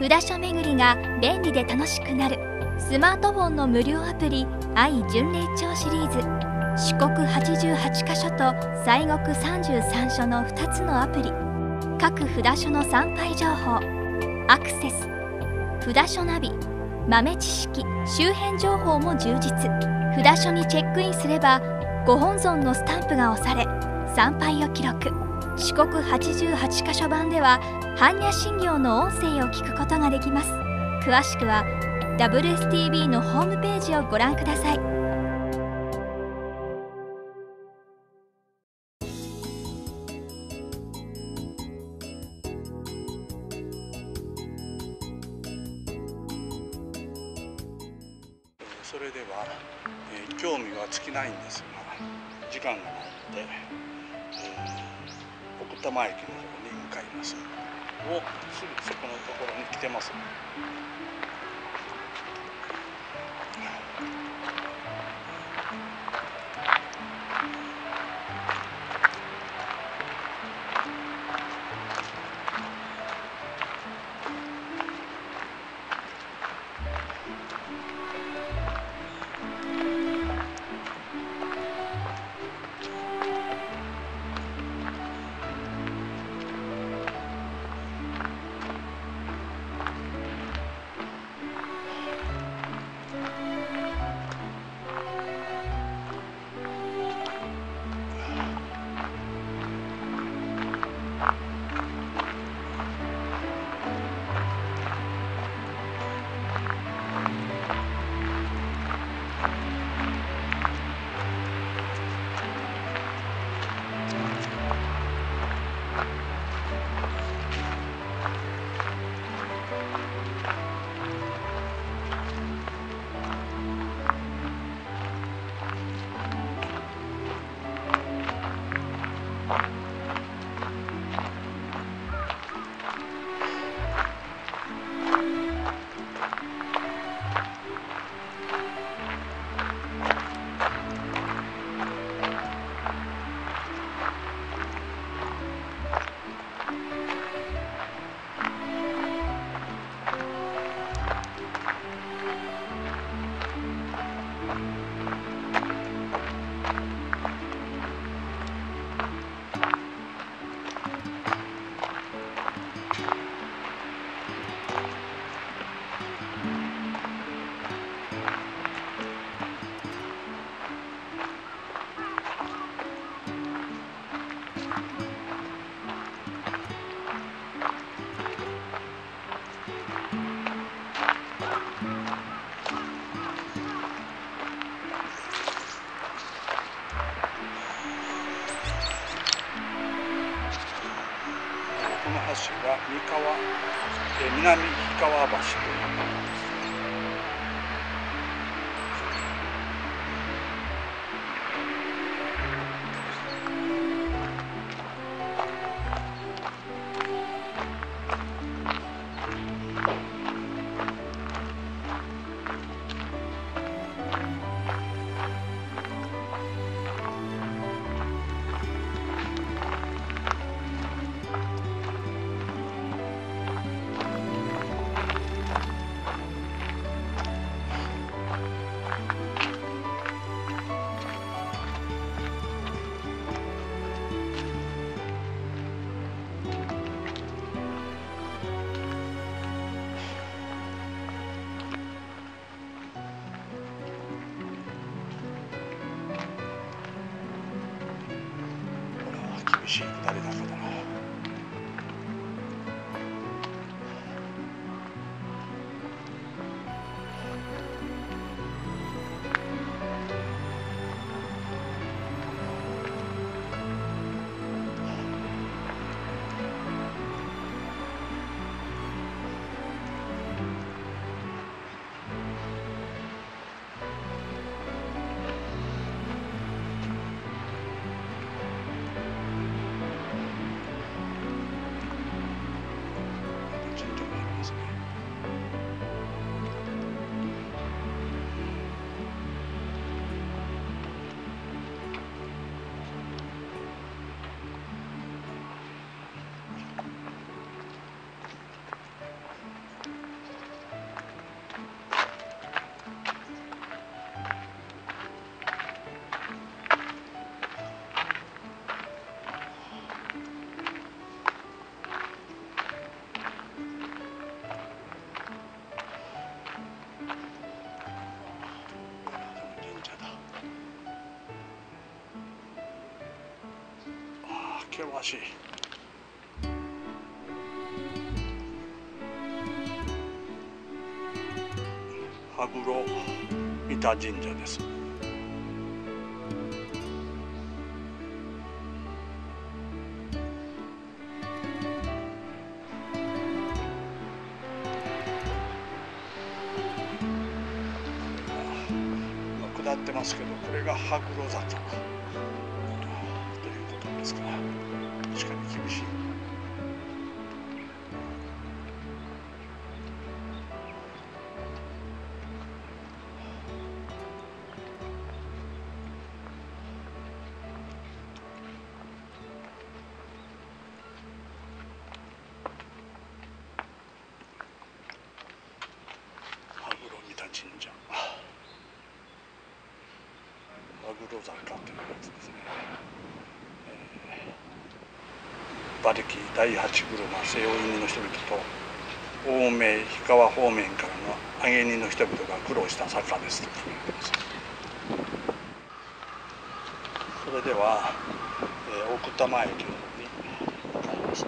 札所巡りが便利で楽しくなる。スマートフォンの無料アプリ愛巡礼帳シリーズ。四国88カ所と西国33所の2つのアプリ。各札所の参拝情報。アクセス。札所ナビ。豆知識。周辺情報も充実。札所にチェックインすればご本尊のスタンプが押され参拝を記録。四国88カ所版では般若心経の音声を聞くことができます。詳しくは WSTV のホームページをご覧ください。それでは、えー興味は尽きないんですが時間がないので、えー奥多摩駅の方に向かいます。をすぐそこのところに来てます。三河、えー南氷川橋という。し誰だかだな。険しい。羽黒三田神社です。下ってますけどこれが羽黒坂ということですから厳しい。羽黒三田神社羽黒坂というやつですね、えー、馬力第八車西洋人の人々と青梅氷川方面からの揚げ人の人々が苦労した坂ですと書いてます。それでは、えー、奥多摩駅の方に向かいます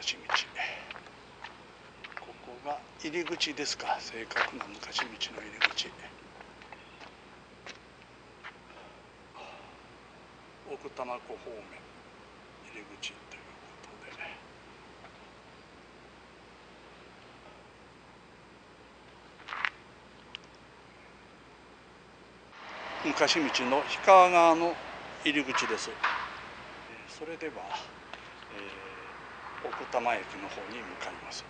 昔道ここが入り口ですか？正確な昔道の入り口。奥多摩湖方面。入り口ということで。昔道の氷川側の入り口です。えそれでは、えー奥多摩駅の方に向かいます。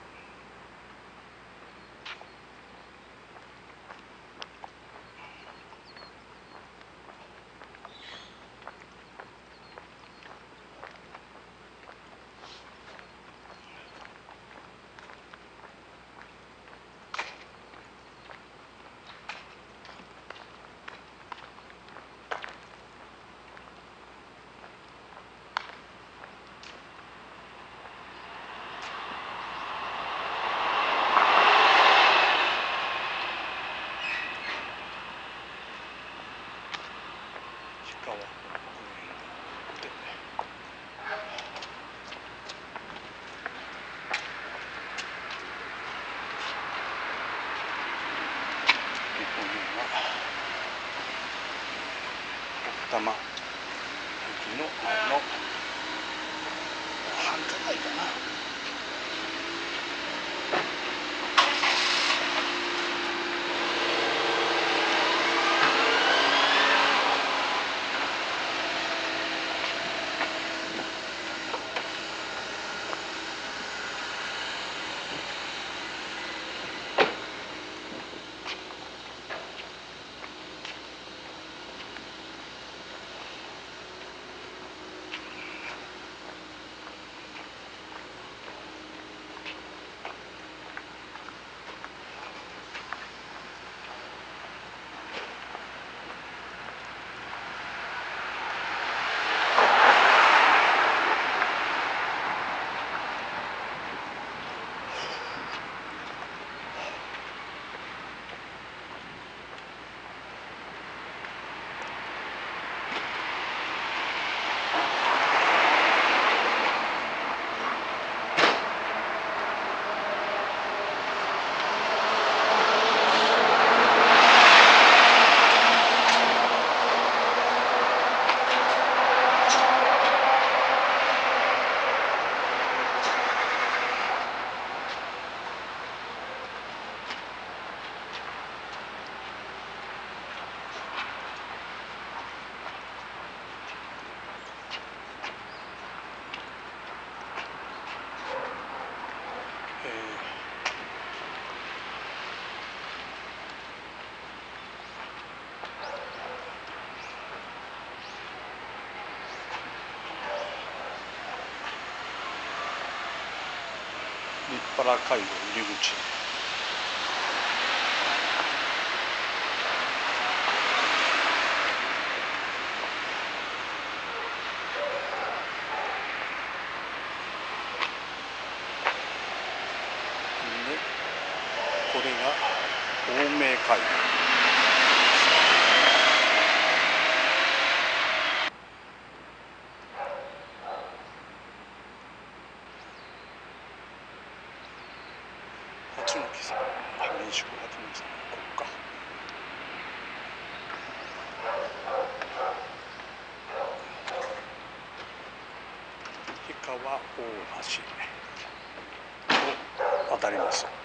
原街道入り口。でこれが青梅街道の木さん民宿初の木さんここか。氷川大橋。を渡ります。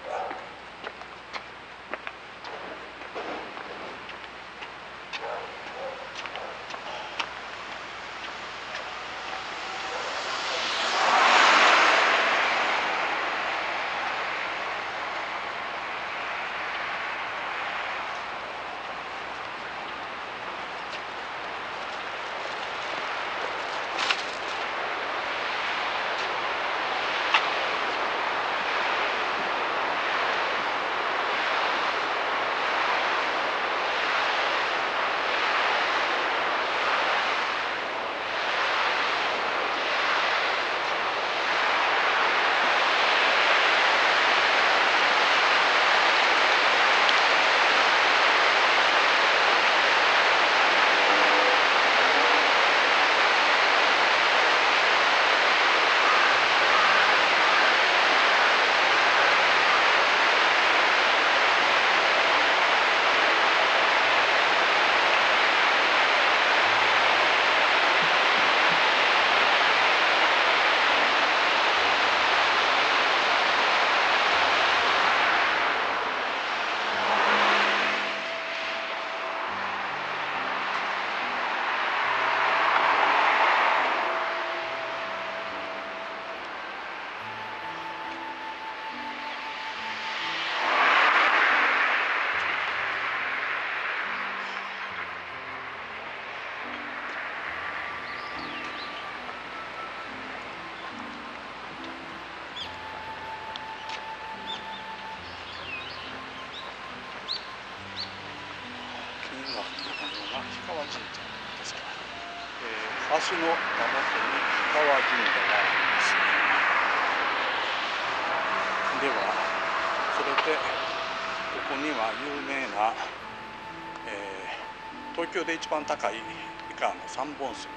神社ですから、えー、橋のたもとに氷川神社がありますではそれでここには有名な、えー東京で一番高い以下の三本杉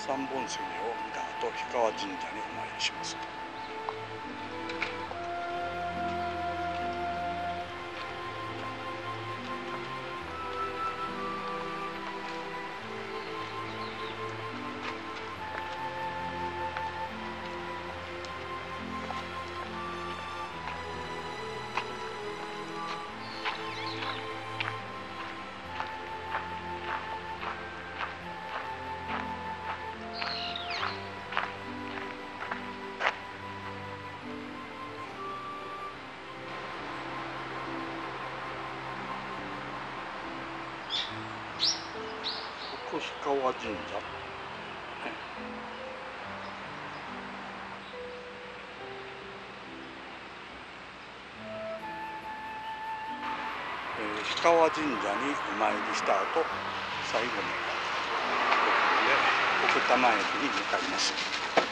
三本杉を見た後氷川神社にお参りしますと。神社、ねえー氷川神社にお参りした後最後にここで奥多摩駅に向かいます。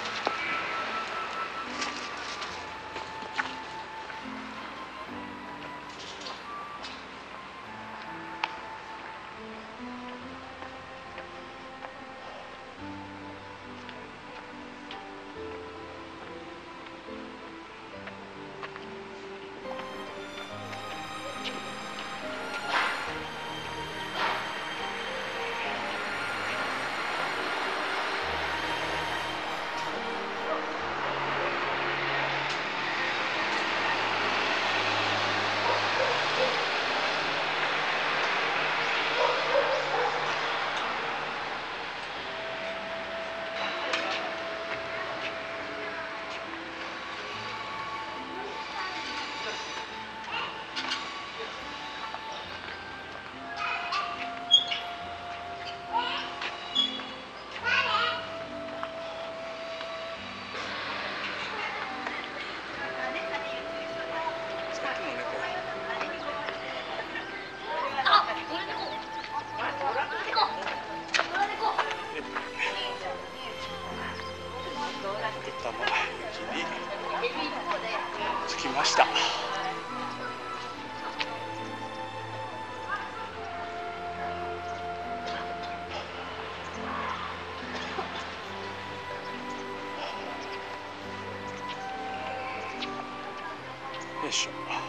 よいしょ